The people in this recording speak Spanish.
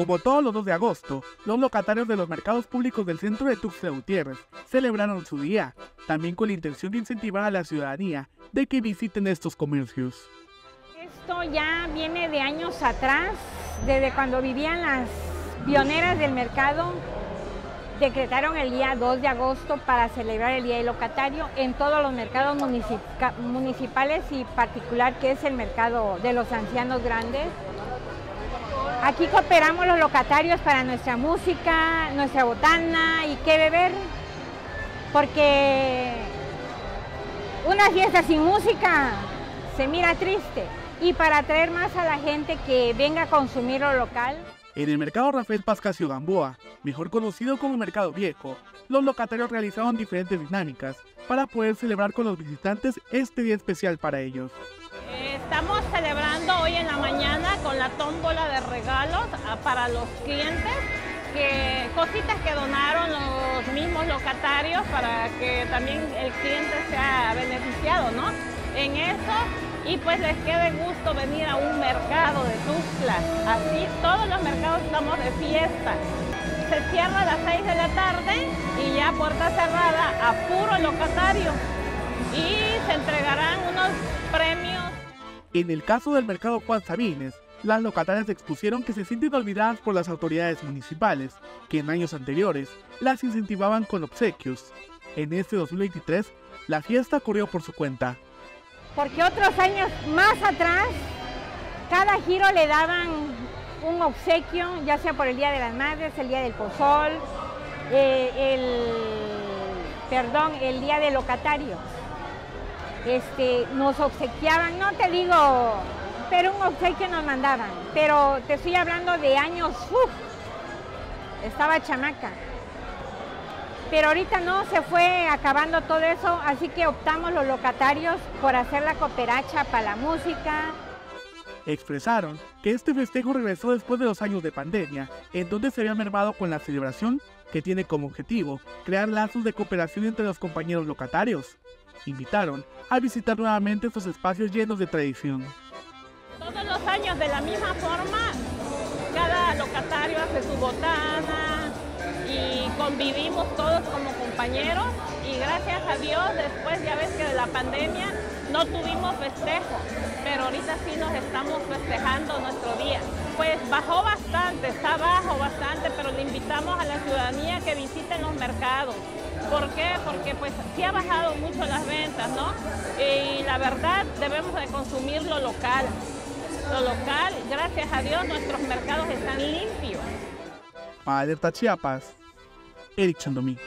Como todos los 2 de agosto, los locatarios de los mercados públicos del centro de Tuxtla Gutiérrez celebraron su día, también con la intención de incentivar a la ciudadanía de que visiten estos comercios. Esto ya viene de años atrás, desde cuando vivían las pioneras del mercado, decretaron el día 2 de agosto para celebrar el Día del Locatario en todos los mercados municipales y particular que es el mercado de los ancianos grandes. Aquí cooperamos los locatarios para nuestra música, nuestra botana y qué beber, porque una fiesta sin música se mira triste y para atraer más a la gente que venga a consumir lo local. En el mercado Rafael Pascasio Gamboa, mejor conocido como Mercado Viejo, los locatarios realizaban diferentes dinámicas para poder celebrar con los visitantes este día especial para ellos. Estamos celebrando hoy en la mañana con la tómbola de regalos ah, para los clientes, que, cositas que donaron los mismos locatarios para que también el cliente sea beneficiado, ¿no? En eso y pues les quede gusto venir a un mercado de Tuxtla. Así todos los mercados estamos de fiesta. Se cierra a las 6 de la tarde y ya puerta cerrada a puro locatario. Y se entregarán unos premios. En el caso del mercado Juan Sabines, las locatarias expusieron que se sienten olvidadas por las autoridades municipales, que en años anteriores las incentivaban con obsequios. En este 2023, la fiesta corrió por su cuenta porque otros años más atrás, cada giro le daban un obsequio, ya sea por el Día de las Madres, el Día del Pozol, eh, el, perdón, el Día del Locatario. Este, nos obsequiaban, no te digo, pero un obsequio nos mandaban, pero te estoy hablando de años, estaba chamaca. Pero ahorita no, se fue acabando todo eso, así que optamos los locatarios por hacer la cooperacha para la música. Expresaron que este festejo regresó después de dos años de pandemia, en donde se había mermado con la celebración que tiene como objetivo crear lazos de cooperación entre los compañeros locatarios. Invitaron a visitar nuevamente estos espacios llenos de tradición. Todos los años de la misma forma, cada locatario hace su botana, y convivimos todos como compañeros y gracias a Dios después ya ves que de la pandemia no tuvimos festejo, pero ahorita sí nos estamos festejando nuestro día. Pues bajó bastante, está bajo bastante, pero le invitamos a la ciudadanía que visiten los mercados. ¿Por qué? Porque pues sí ha bajado mucho las ventas, ¿no? Y la verdad debemos de consumir lo local. Lo local, gracias a Dios, nuestros mercados están limpios. Alerta Chiapas, Eric Chandomí.